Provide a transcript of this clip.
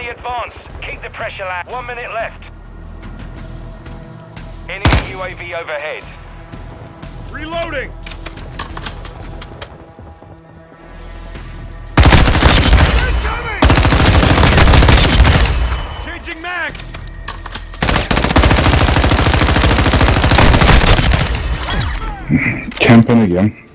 the advance. Keep the pressure lad. One minute left. Enemy UAV overhead. Reloading! Incoming! Changing max! Camping again.